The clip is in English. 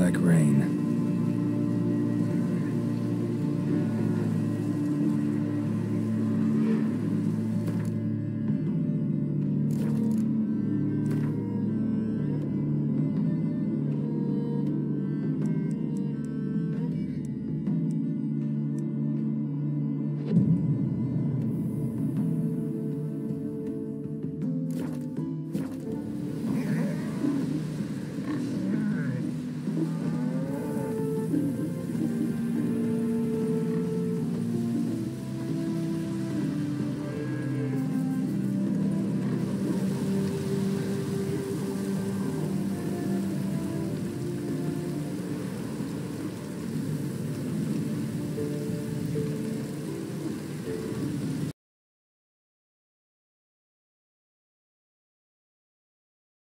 like rain.